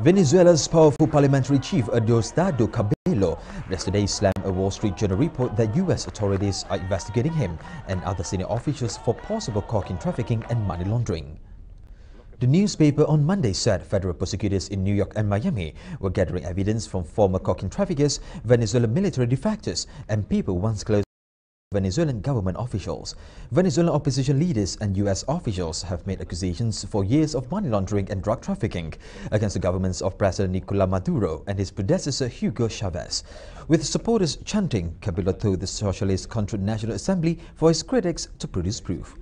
Venezuela's powerful parliamentary chief Diosdado Cabello yesterday slammed a Wall Street Journal report that U.S. authorities are investigating him and other senior officials for possible cocaine trafficking and money laundering. The newspaper on Monday said federal prosecutors in New York and Miami were gathering evidence from former cocaine traffickers, Venezuelan military defectors, and people once close Venezuelan government officials. Venezuelan opposition leaders and U.S. officials have made accusations for years of money laundering and drug trafficking against the governments of President Nicolas Maduro and his predecessor Hugo Chavez. With supporters chanting, Cabello told the Socialist Contra National Assembly for his critics to produce proof.